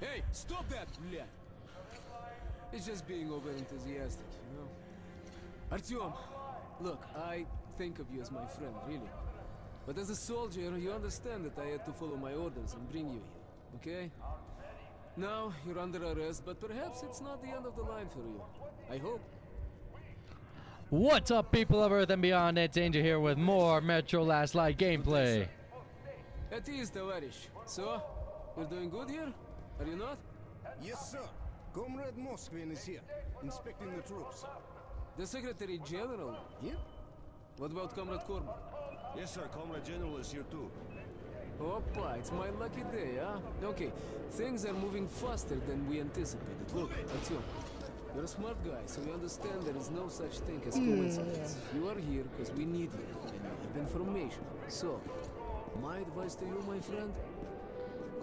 Hey, stop that, блядь! It's just being over enthusiastic, you know? Artyom, look, I think of you as my friend, really. But as a soldier, you understand that I had to follow my orders and bring you here, okay? Now, you're under arrest, but perhaps it's not the end of the line for you. I hope. What's up, people of Earth and beyond? It's Angel here with more Metro Last Light gameplay. At ease, товарищ. So, you're doing good here? Are you not? Yes, sir. Comrade Moskvin is here, inspecting the troops. The Secretary General here? What about Comrade Korbut? Yes, sir. Comrade General is here too. Oppa, it's my lucky day, huh? Okay, things are moving faster than we anticipated. Look, Artyom, you're a smart guy, so you understand there is no such thing as hmm, coincidence. You are here because we need you, and you have information. So, my advice to you, my friend,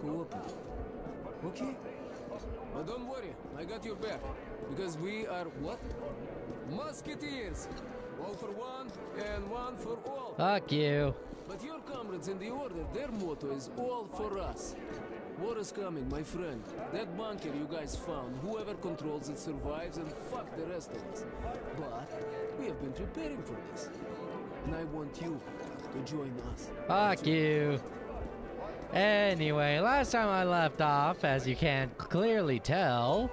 cooperate. Okay? But don't worry, I got your back. Because we are what? Musketeers! All for one, and one for all. Fuck you. But your comrades in the order, their motto is all for us. War is coming, my friend. That bunker you guys found, whoever controls it survives and fuck the rest of us. But we have been preparing for this. And I want you to join us. Fuck you. Anyway, last time I left off, as you can clearly tell,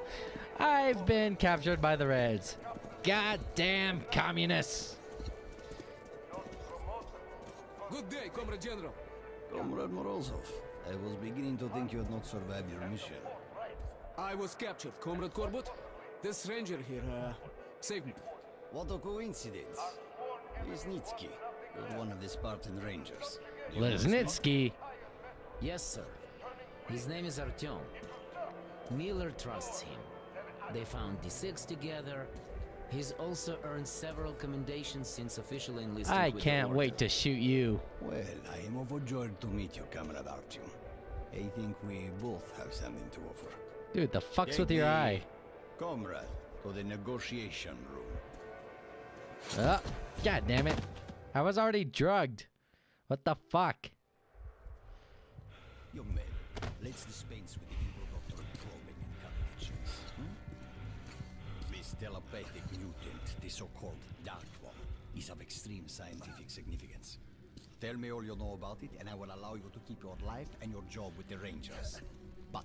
I've been captured by the Reds. Goddamn communists. Good day, Comrade General. Comrade Morozov, I was beginning to think you had not survived your mission. I was captured, Comrade Korbut. This ranger here, uh, saved me. What a coincidence. Lesnitsky, one of the Spartan Rangers. You know Lesnitsky. Yes, sir. His name is Artyom. Miller trusts him. They found D6 together. He's also earned several commendations since officially enlisting I with the can't order. wait to shoot you. Well, I am overjoyed to meet you, Comrade Artyom. I think we both have something to offer. Dude, the fuck's Take with your eye? Comrade, to the negotiation room. Ah, God damn it. I was already drugged. What the fuck? Young man, let's dispense with the introductory probing and calculations. Hmm? This telepathic mutant, the so-called Dark One, is of extreme scientific significance. Tell me all you know about it, and I will allow you to keep your life and your job with the Rangers. But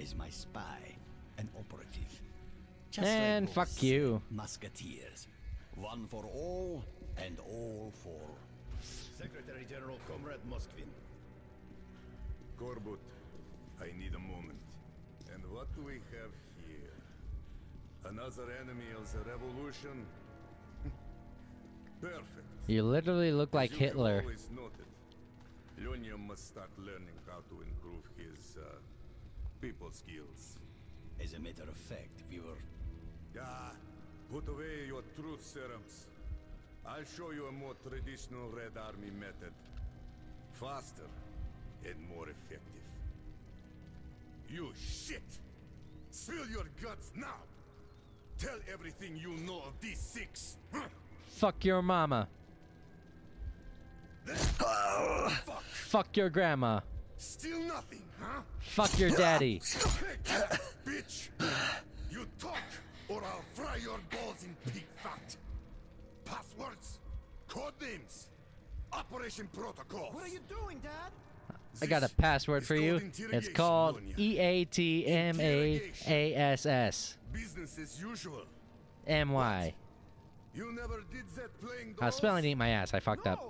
as my spy, an operative. Just Man, like fuck you. Musketeers. One for all, and all for... Secretary General Comrade Moskvin. Korbut, I need a moment. And what do we have here? Another enemy of the revolution? Perfect. You literally look like As you Hitler. always noted, Lyonya must start learning how to improve his uh, people skills. As a matter of fact, we were Ah, put away your truth serums. I'll show you a more traditional Red Army method. Faster and more effective. You shit! Spill your guts now! Tell everything you know of these six! Fuck your mama. Fuck your grandma. Still nothing, huh? Fuck your daddy. Hey, bitch! You talk, or I'll fry your balls in pig fat! Passwords, code names, operation protocols. What are you doing, Dad? I got a password for you. It's called Lyonya. E A T M A A S S Business as usual. M Y. You never did that playing I was spelling dolls? eat my ass. I fucked up.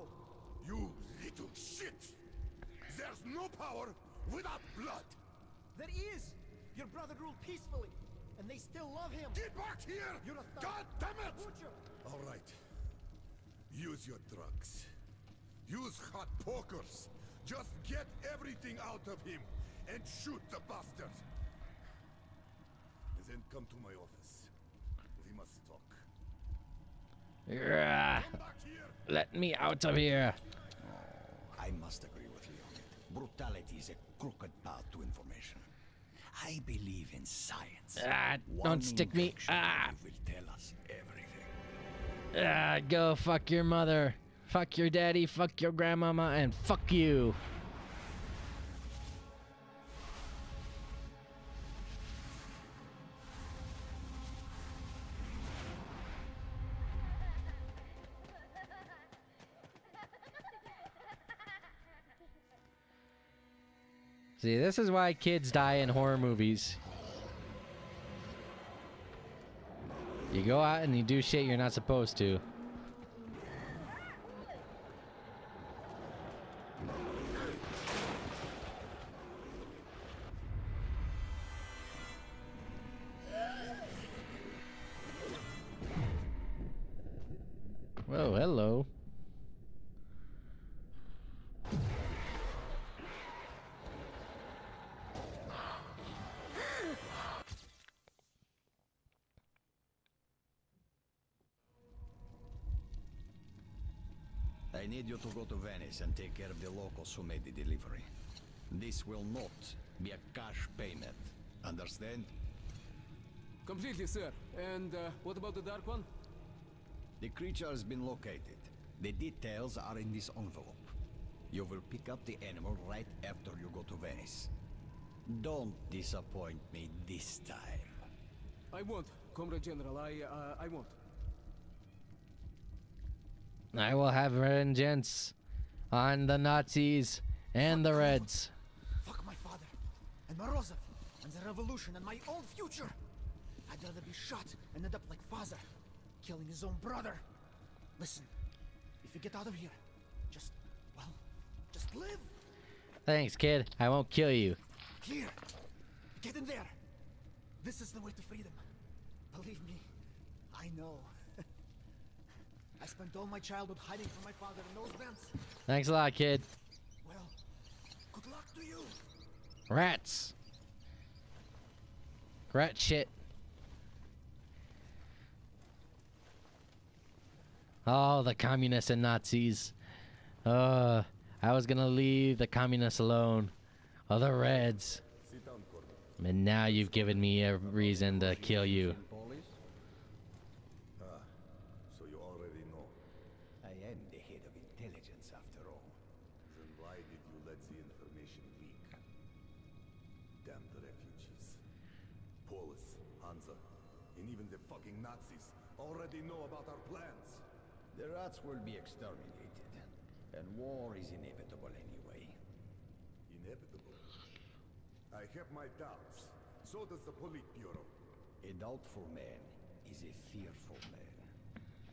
You little shit! There's no power without blood! There is! Your brother ruled peacefully, and they still love him! Get back here! You're a thug. God damn it! Butcher! All right. Use your drugs. Use hot pokers. Just get everything out of him and shoot the bastard. And then come to my office. We must talk. Grah. Come back here. Let me out of here. I must agree with Leonid. Brutality is a crooked path to information. I believe in science. Ah, One don't stick me. Ah, will tell us everything. ah, go fuck your mother. Fuck your daddy, fuck your grandmama, and fuck you. See, this is why kids die in horror movies. You go out and you do shit you're not supposed to. To go to Venice and take care of the locals who made the delivery. This will not be a cash payment. Understand? Completely, sir. And uh, what about the Dark One? The creature has been located. The details are in this envelope. You will pick up the animal right after you go to Venice. Don't disappoint me this time. I won't, Comrade General. I, uh, I won't. I will have vengeance on the Nazis and the Reds. Fuck my father, and Morozov, and the revolution, and my own future. I'd rather be shot and end up like father, killing his own brother. Listen, if you get out of here, just, well, just live. Thanks, kid. I won't kill you. Here, get in there. This is the way to freedom. Believe me, I know. I spent all my childhood hiding from my father in those vents. Thanks a lot, kid. Well, good luck to you. Rats. Rat shit. Oh, the communists and Nazis. Uh, I was gonna leave the communists alone. Oh, the Reds. Sit down, Korbut. And now you've given me a reason to kill you. Rats will be exterminated. And war is inevitable anyway. Inevitable. I have my doubts. So does the Politburo. A doubtful man is a fearful man.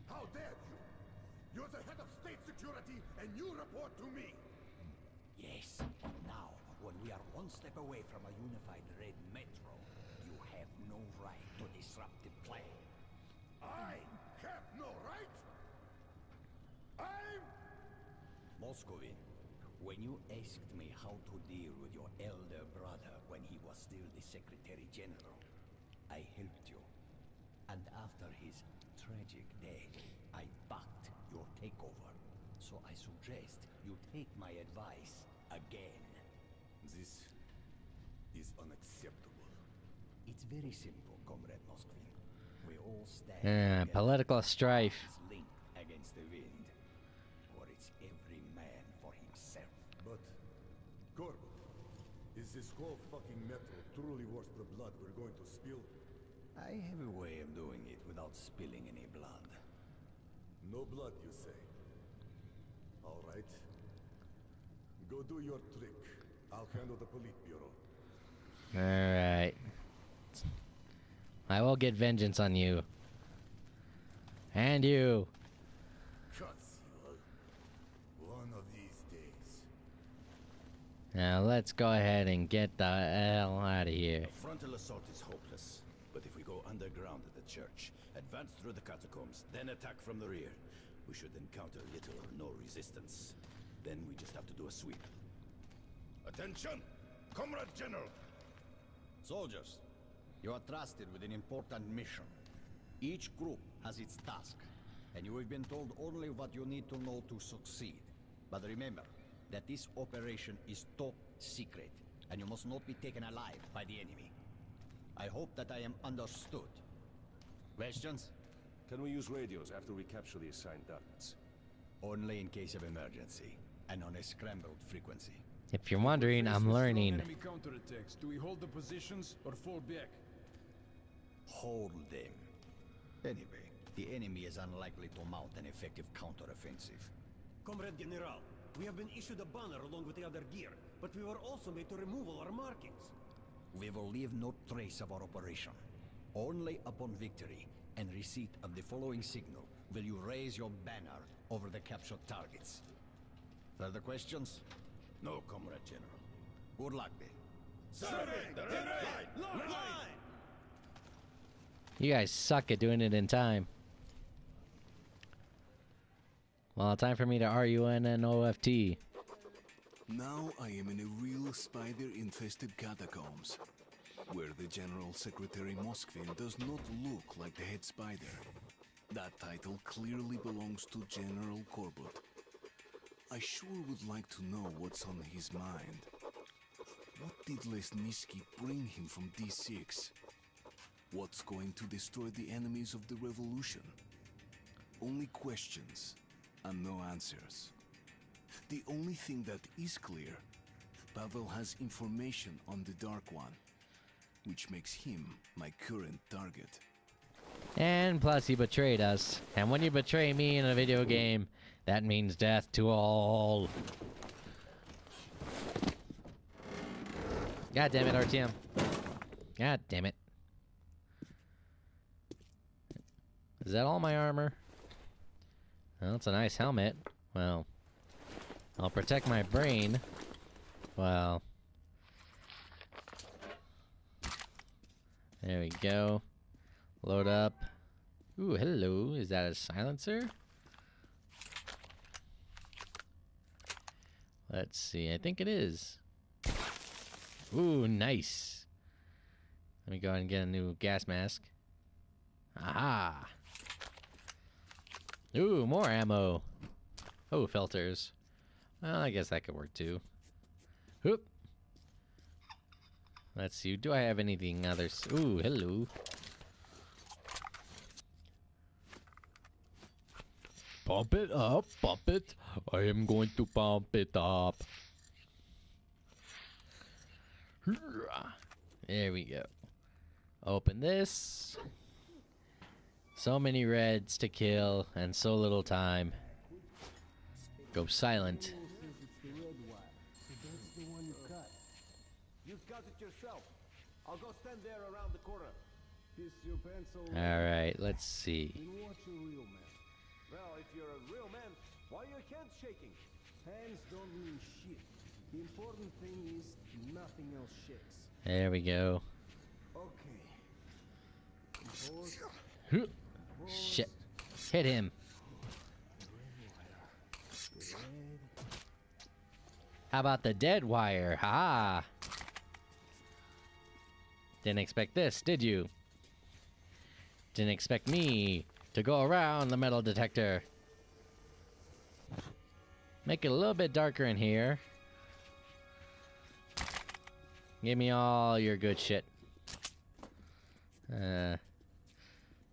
How dare you? You're the head of state security, and you report to me! Yes, but now, when we are one step away from a unified Red Metro, you have no right to disrupt the plan. I have no right? I'm... Moskvin, when you asked me how to deal with your elder brother when he was still the Secretary General, I helped you. And after his tragic death, I backed your takeover. So I suggest you take my advice again. This is unacceptable. It's very simple, Comrade Moskvin. We all stand Yeah, political strife. But, Korbut, is this whole fucking metal truly worth the blood we're going to spill? I have a way of doing it without spilling any blood. No blood, you say? All right. Go do your trick. I'll handle the Politburo. Alright. I will get vengeance on you. And you. Cuts you. One of these days. Now let's go ahead and get the hell out of here. A frontal assault is hopeless, but if we go underground at the church, advance through the catacombs, then attack from the rear, we should encounter little or no resistance. Then we just have to do a sweep. Attention! Comrade General! Soldiers, you are trusted with an important mission. Each group has its task, and you have been told only what you need to know to succeed. But remember that this operation is top secret, and you must not be taken alive by the enemy. I hope that I am understood. Questions? Can we use radios after we capture the assigned targets? Only in case of emergency, and on a scrambled frequency. If you're wondering, I'm learning. Enemy counterattacks. Do we hold the positions or fall back? Hold them. Anyway, the enemy is unlikely to mount an effective counteroffensive. Comrade General, we have been issued a banner along with the other gear. but we were also made to remove all our markings. We will leave no trace of our operation. Only upon victory and receipt of the following signal will you raise your banner over the captured targets. Further questions? No, Comrade General. Good luck then. You guys suck at doing it in time. Well, time for me to RUN and OFT. Now I am in a real spider-infested catacombs, where the General Secretary Moskvin does not look like the head spider. That title clearly belongs to General Korbut. I sure would like to know what's on his mind. What did Lesnitsky bring him from D6? What's going to destroy the enemies of the revolution? Only questions and no answers. The only thing that is clear, Pavel has information on the Dark One, which makes him my current target. And plus, he betrayed us. And when you betray me in a video game, that means death to all. God damn it, Artyom. God damn it. Is that all my armor? Well, it's a nice helmet. Well, I'll protect my brain. Well. There we go. Load up. Ooh, hello. Is that a silencer? Let's see. I think it is. Ooh, nice. Let me go ahead and get a new gas mask. Aha! Ooh, more ammo. Oh, filters. Well, I guess that could work too. Whoop. Let's see. Do I have anything others? Ooh, hello. Pump it up, pump it. I am going to pump it up. There we go. Open this. So many reds to kill and so little time. Go silent. You cut it yourself. I'll go stand there around the corner. Your pencil. Alright, let's see. Watch a real man. Well, if you're a real man, why are your hands shaking? Hands don't mean shit. The important thing is nothing else shakes. There we go. Okay. Hit him. How about the dead wire? Ha! Didn't expect this, did you? Didn't expect me to go around the metal detector. Make it a little bit darker in here. Give me all your good shit. Uh,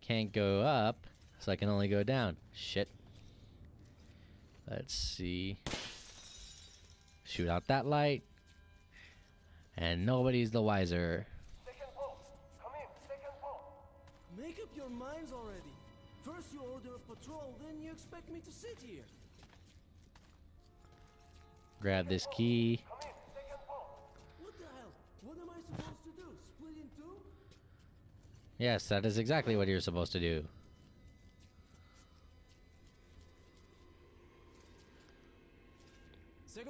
can't go up, so I can only go down. Shit. Let's see. Shoot out that light. And nobody's the wiser. Make up your minds already. First you order a patrol, then you expect me to sit here. Grab this key. What the hell? What am I supposed to do? Split in two? Yes, that is exactly what you're supposed to do.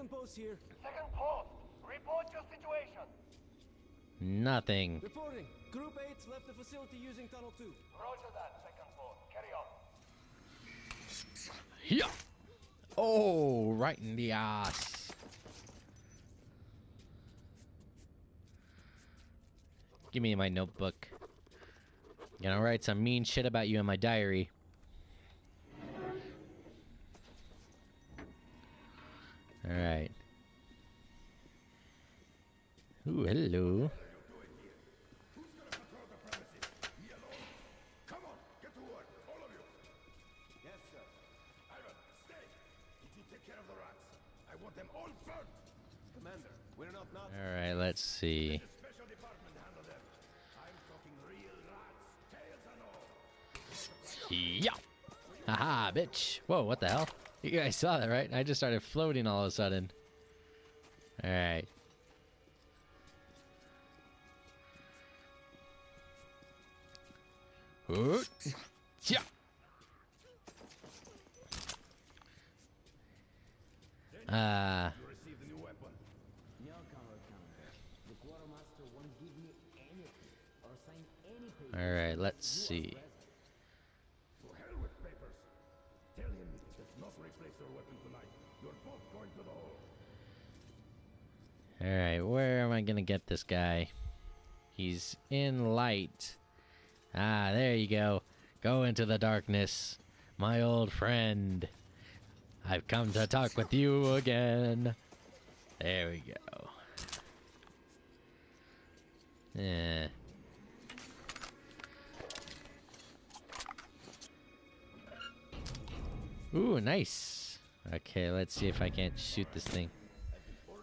Second post here. Second post. Report your situation. Nothing. Reporting. Group 8 left the facility using tunnel 2. Roger that. Second post. Carry on. Yeah. Oh, right in the ass. Give me my notebook. Gonna write some mean shit about you in my diary. Talking real rats, tails and all. Yeah. Haha, bitch. Whoa, what the hell? You guys saw that, right? I just started floating all of a sudden. All right. Ooh. Yeah. Uh, You received a new not replace your weapon tonight. You're both going to the hole. All right, where am I gonna get this guy? He's in light. Ah, there you go. Go into the darkness, my old friend. I've come to talk with you again. There we go. Yeah. Ooh, nice. Okay, let's see if I can't shoot this thing.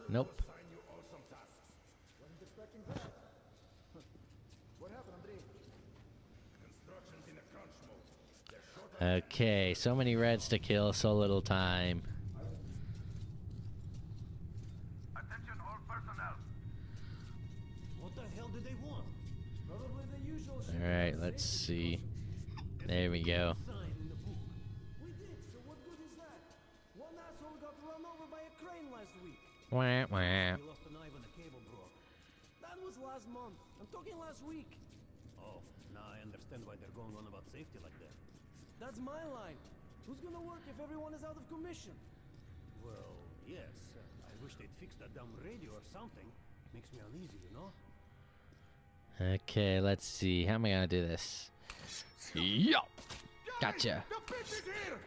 Nope. Okay, so many reds to kill, so little time. Attention all personnel. What the hell did they want? Probably the usual. Alright, let's see. There we go. Last week. Wah, wah. We lost an eye when the cable broke. That was last month. I'm talking last week. Oh, now I understand why they're going on about safety like that. That's my line. Who's gonna work if everyone is out of commission? Well, yes. uh, I wish they'd fix that damn radio or something. Makes me uneasy, you know? Okay, let's see. How am I gonna do this? Yo! Gotcha. The bitch is here!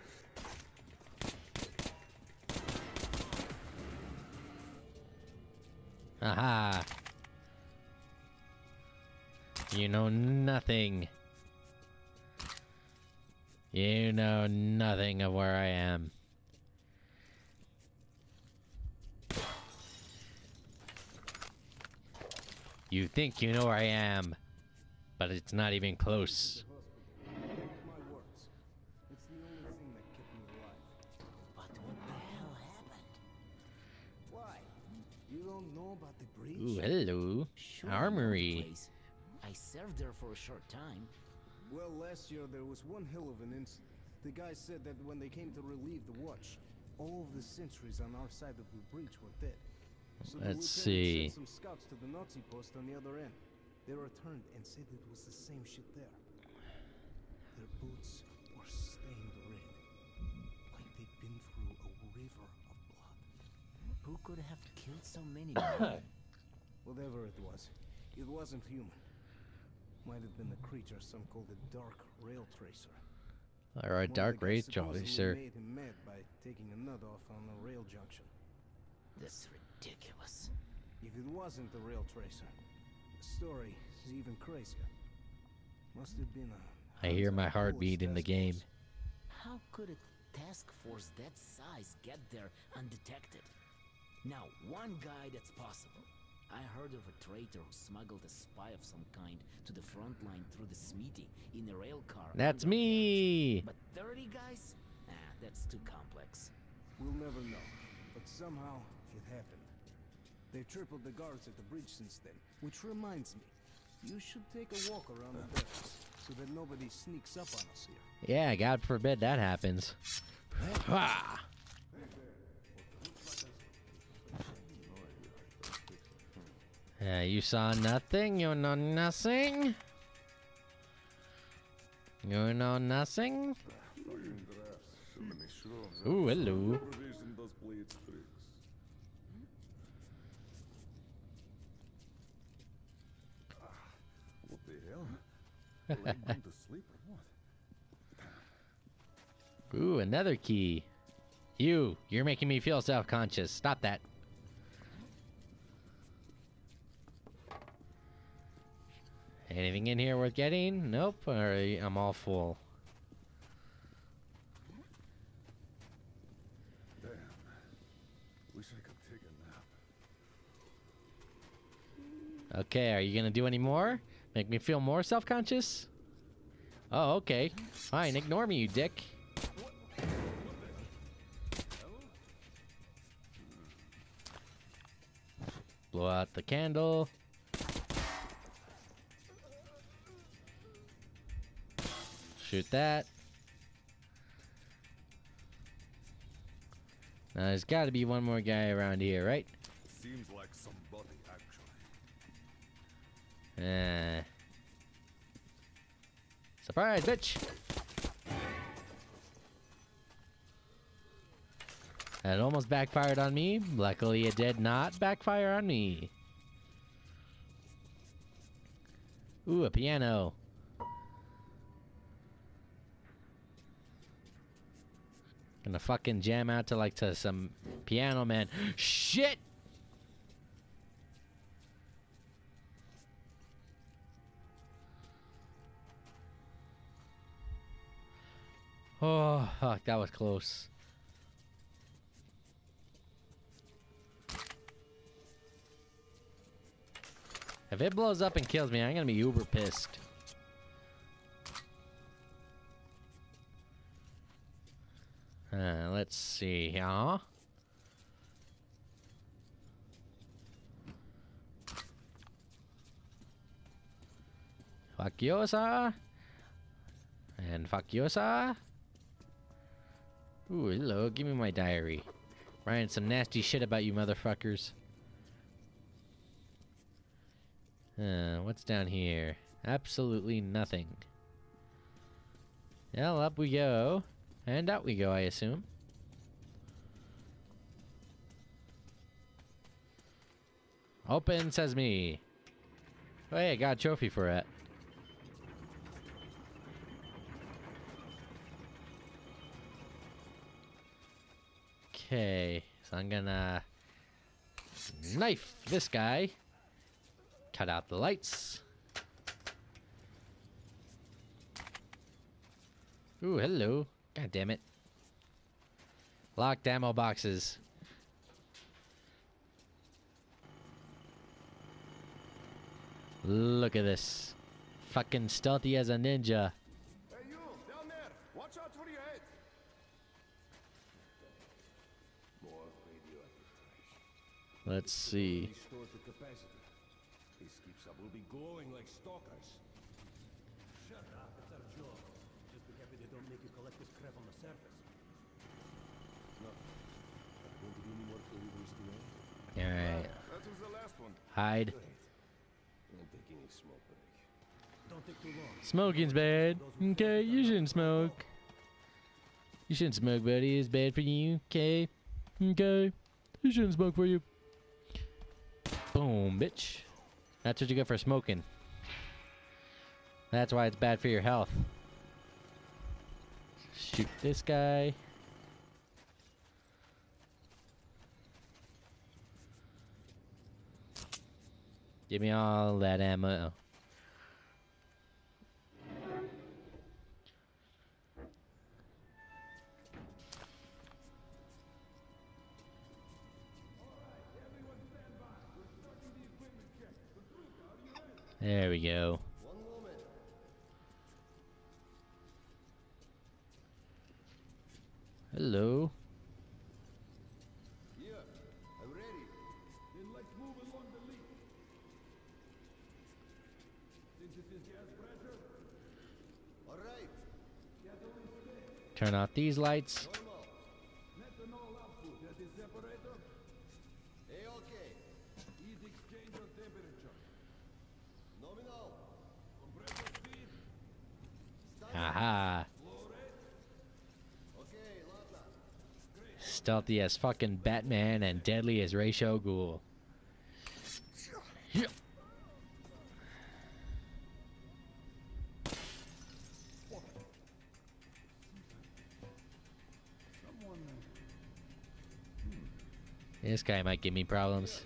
Aha! You know nothing. You know nothing of where I am. You think you know where I am, but it's not even close. Ooh, hello. Sure, the Armory. I served there for a short time. Well, last year there was one hell of an incident. The guy said that when they came to relieve the watch, all of the sentries on our side of the breach were dead. So the Let's lieutenant see. sent some scouts to the Nazi post on the other end. They returned and said it was the same shit there. Their boots were stained red, like they'd been through a river of blood. Who could have killed so many men? Whatever it was, it wasn't human. Might have been a creature some called a dark rail tracer. Or a One of the dark guys raid supposedly officer. made him mad by taking a nut off on a rail junction. That's ridiculous. If it wasn't the rail tracer, the story is even crazier. Must have been a. I hear my heartbeat in the game. How could a task force that size get there undetected? Now, one guy that's possible. I heard of a traitor who smuggled a spy of some kind to the front line through the Smithy in a rail car. That's me. But 30 guys? Nah, that's too complex. We'll never know, but somehow it happened. They've tripled the guards at the bridge since then, which reminds me, you should take a walk around the barracks so that nobody sneaks up on us here. Yeah, God forbid that happens. Ah! Yeah, you saw nothing? You know nothing? You know nothing? Ooh, hello. Ooh, another key. You, you're making me feel self-conscious. Stop that. Anything in here worth getting? Nope. Right, I'm all full. Damn. Wish I could take a nap. Okay, are you gonna do any more? Make me feel more self-conscious? Oh, okay. Fine, ignore me, you dick. Blow out the candle. Shoot that. Now there's got to be one more guy around here, right? Seems like somebody, actually. Uh, surprise, bitch! That almost backfired on me. Luckily, it did not backfire on me. Ooh, a piano. Gonna fucking jam out to like to some piano man. Shit! Oh, fuck, that was close. If it blows up and kills me, I'm gonna be uber pissed. Uh, let's see here. Fuck you, sir. And fuck you, sir. Ooh, hello. Give me my diary. Writing some nasty shit about you motherfuckers. Uh, what's down here? Absolutely nothing. Well, up we go. And out we go, I assume. Open sesame. Oh, hey, I got a trophy for it. Okay, so I'm gonna knife this guy. Cut out the lights. Ooh, hello. God damn it. Locked ammo boxes. Look at this. Fucking stealthy as a ninja. Hey, you, down there! Watch out for your head! Let's see. Keeps up will be glowing like stalkers. Shut up, it's our job. Just be happy they don't make you collect this crap on the surface. No. Won't be any more deliveries today? Alright. Ah, that was the last one. Hide. Great. I'm taking a smoke break. Don't take too long. Smoking's bad. Okay, you shouldn't smoke. You shouldn't smoke, buddy. It's bad for you. Okay. Okay. You shouldn't smoke for you. Boom, bitch. That's what you get for smoking. That's why it's bad for your health. Shoot this guy. Give me all that ammo. Haha. Flow these lights. Lata. Stealthy as fucking Batman and deadly as Ra's al This guy might give me problems.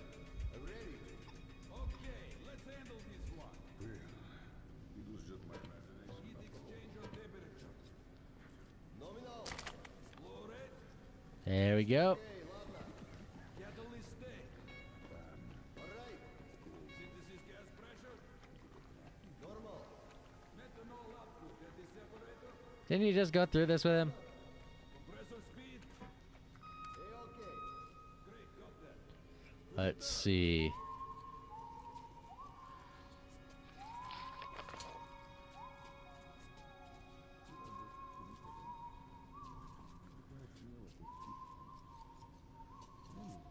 There we go. Didn't you just go through this with him? Let's see.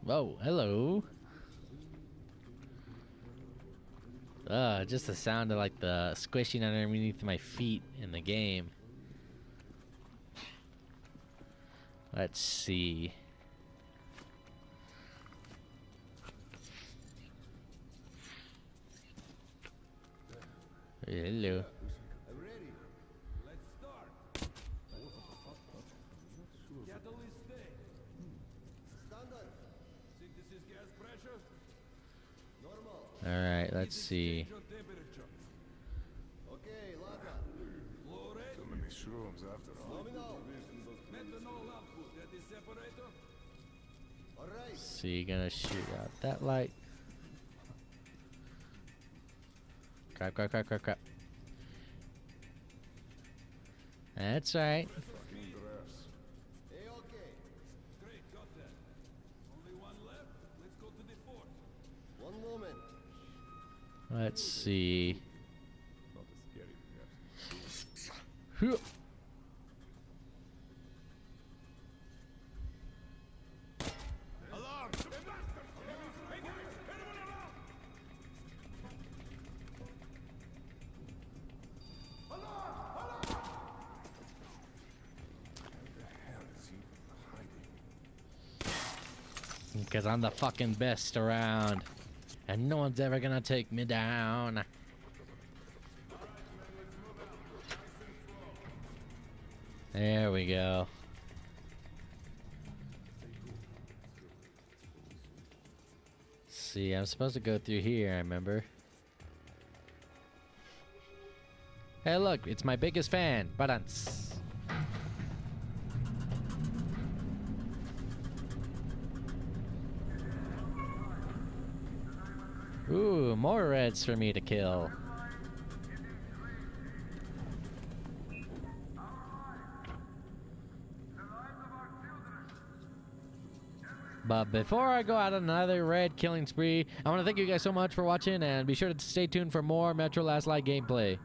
Whoa, hello. Uh, just the sound of like the squishing underneath my feet in the game. Let's see. Is separator. All right. So you're gonna shoot out that light. Crap, crap, crap, crap, crap. One left. Let's go to the fort. One moment. Let's see. Not Because I'm the fucking best around. And no one's ever gonna take me down. There we go. See, I'm supposed to go through here, I remember. Hey, look, it's my biggest fan, Buttons. Ooh, more reds for me to kill. But before I go out on another red killing spree, I want to thank you guys so much for watching and be sure to stay tuned for more Metro Last Light gameplay.